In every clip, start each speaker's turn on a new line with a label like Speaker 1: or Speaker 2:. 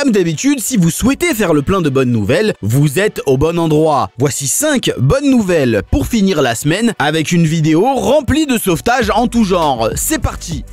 Speaker 1: Comme d'habitude, si vous souhaitez faire le plein de bonnes nouvelles, vous êtes au bon endroit. Voici 5 bonnes nouvelles pour finir la semaine avec une vidéo remplie de sauvetage en tout genre. C'est parti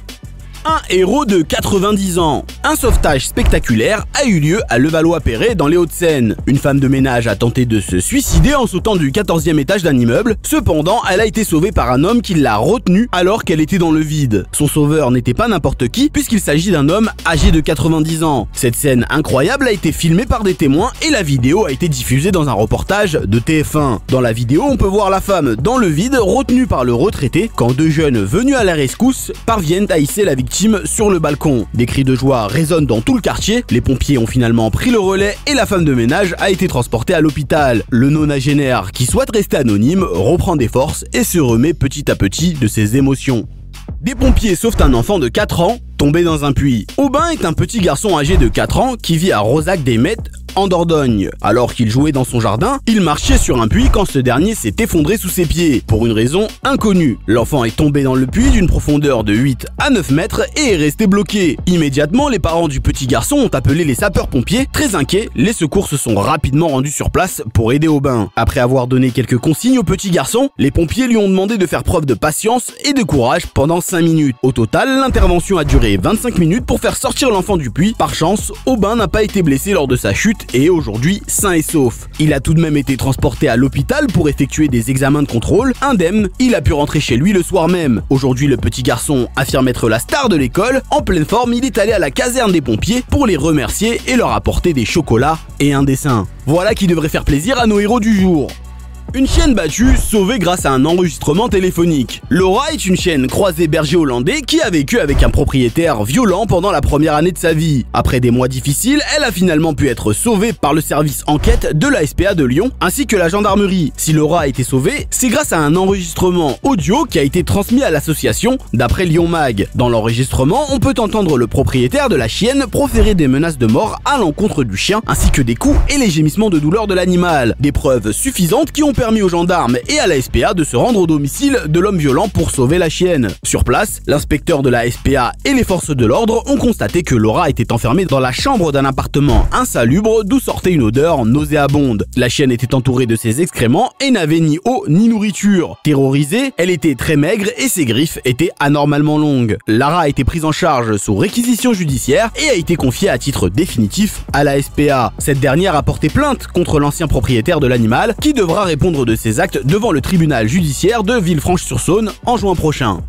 Speaker 1: un héros de 90 ans. Un sauvetage spectaculaire a eu lieu à Levallois-Perret dans les Hauts-de-Seine. Une femme de ménage a tenté de se suicider en sautant du 14e étage d'un immeuble. Cependant, elle a été sauvée par un homme qui l'a retenue alors qu'elle était dans le vide. Son sauveur n'était pas n'importe qui puisqu'il s'agit d'un homme âgé de 90 ans. Cette scène incroyable a été filmée par des témoins et la vidéo a été diffusée dans un reportage de TF1. Dans la vidéo, on peut voir la femme dans le vide retenue par le retraité quand deux jeunes venus à la rescousse parviennent à hisser la victime sur le balcon. Des cris de joie résonnent dans tout le quartier, les pompiers ont finalement pris le relais et la femme de ménage a été transportée à l'hôpital. Le nonagénaire, qui souhaite rester anonyme, reprend des forces et se remet petit à petit de ses émotions. Des pompiers sauvent un enfant de 4 ans tombé dans un puits. Aubin est un petit garçon âgé de 4 ans qui vit à Rosac des Mettes en Dordogne. Alors qu'il jouait dans son jardin, il marchait sur un puits quand ce dernier s'est effondré sous ses pieds, pour une raison inconnue. L'enfant est tombé dans le puits d'une profondeur de 8 à 9 mètres et est resté bloqué. Immédiatement, les parents du petit garçon ont appelé les sapeurs-pompiers. Très inquiets, les secours se sont rapidement rendus sur place pour aider Aubin. Après avoir donné quelques consignes au petit garçon, les pompiers lui ont demandé de faire preuve de patience et de courage pendant 5 minutes. Au total, l'intervention a duré 25 minutes pour faire sortir l'enfant du puits. Par chance, Aubin n'a pas été blessé lors de sa chute et aujourd'hui sain et sauf. Il a tout de même été transporté à l'hôpital pour effectuer des examens de contrôle. Indemne, il a pu rentrer chez lui le soir même. Aujourd'hui, le petit garçon affirme être la star de l'école. En pleine forme, il est allé à la caserne des pompiers pour les remercier et leur apporter des chocolats et un dessin. Voilà qui devrait faire plaisir à nos héros du jour. Une chienne battue sauvée grâce à un enregistrement téléphonique. Laura est une chienne croisée berger hollandais qui a vécu avec un propriétaire violent pendant la première année de sa vie. Après des mois difficiles, elle a finalement pu être sauvée par le service enquête de la SPA de Lyon ainsi que la gendarmerie. Si Laura a été sauvée, c'est grâce à un enregistrement audio qui a été transmis à l'association d'après Lyon Mag. Dans l'enregistrement, on peut entendre le propriétaire de la chienne proférer des menaces de mort à l'encontre du chien ainsi que des coups et les gémissements de douleur de l'animal. Des preuves suffisantes qui ont permis aux gendarmes et à la SPA de se rendre au domicile de l'homme violent pour sauver la chienne. Sur place, l'inspecteur de la SPA et les forces de l'ordre ont constaté que Laura était enfermée dans la chambre d'un appartement insalubre d'où sortait une odeur nauséabonde. La chienne était entourée de ses excréments et n'avait ni eau ni nourriture. Terrorisée, elle était très maigre et ses griffes étaient anormalement longues. Lara a été prise en charge sous réquisition judiciaire et a été confiée à titre définitif à la SPA. Cette dernière a porté plainte contre l'ancien propriétaire de l'animal qui devra répondre de ses actes devant le tribunal judiciaire de Villefranche-sur-Saône en juin prochain.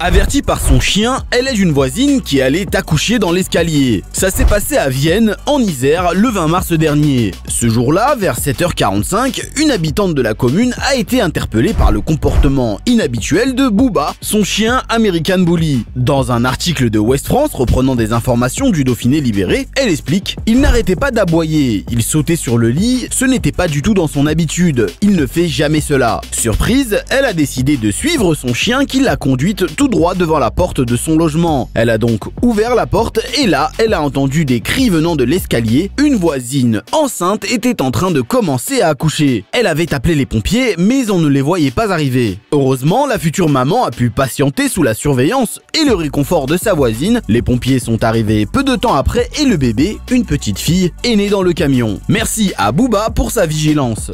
Speaker 1: Avertie par son chien, elle est une voisine qui allait accoucher dans l'escalier. Ça s'est passé à Vienne, en Isère, le 20 mars dernier. Ce jour-là, vers 7h45, une habitante de la commune a été interpellée par le comportement inhabituel de Booba, son chien American Bully. Dans un article de West France reprenant des informations du Dauphiné libéré, elle explique « Il n'arrêtait pas d'aboyer, il sautait sur le lit, ce n'était pas du tout dans son habitude, il ne fait jamais cela. » Surprise, elle a décidé de suivre son chien qui l'a conduite tout droit devant la porte de son logement. Elle a donc ouvert la porte et là, elle a entendu des cris venant de l'escalier. Une voisine enceinte était en train de commencer à accoucher. Elle avait appelé les pompiers, mais on ne les voyait pas arriver. Heureusement, la future maman a pu patienter sous la surveillance et le réconfort de sa voisine. Les pompiers sont arrivés peu de temps après et le bébé, une petite fille, est né dans le camion. Merci à Booba pour sa vigilance.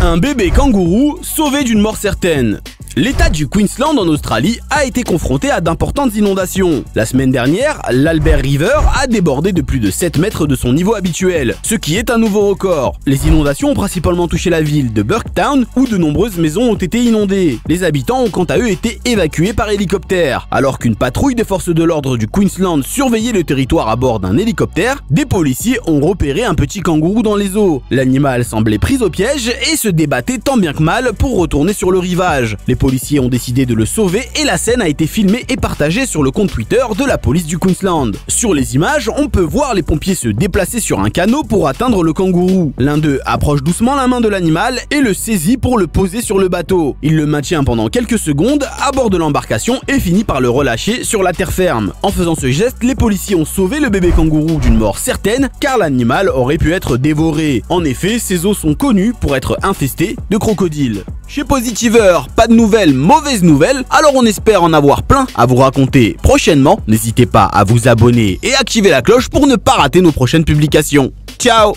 Speaker 1: Un bébé kangourou sauvé d'une mort certaine. L'État du Queensland en Australie a été confronté à d'importantes inondations. La semaine dernière, l'Albert River a débordé de plus de 7 mètres de son niveau habituel, ce qui est un nouveau record. Les inondations ont principalement touché la ville de Burketown où de nombreuses maisons ont été inondées. Les habitants ont quant à eux été évacués par hélicoptère. Alors qu'une patrouille des forces de l'ordre du Queensland surveillait le territoire à bord d'un hélicoptère, des policiers ont repéré un petit kangourou dans les eaux. L'animal semblait pris au piège et se débattait tant bien que mal pour retourner sur le rivage policiers ont décidé de le sauver et la scène a été filmée et partagée sur le compte Twitter de la police du Queensland. Sur les images, on peut voir les pompiers se déplacer sur un canot pour atteindre le kangourou. L'un d'eux approche doucement la main de l'animal et le saisit pour le poser sur le bateau. Il le maintient pendant quelques secondes à bord de l'embarcation et finit par le relâcher sur la terre ferme. En faisant ce geste, les policiers ont sauvé le bébé kangourou d'une mort certaine car l'animal aurait pu être dévoré. En effet, ces os sont connus pour être infesté de crocodiles. Chez Positiver, pas de nouvelles, mauvaises nouvelles, alors on espère en avoir plein à vous raconter prochainement. N'hésitez pas à vous abonner et activer la cloche pour ne pas rater nos prochaines publications. Ciao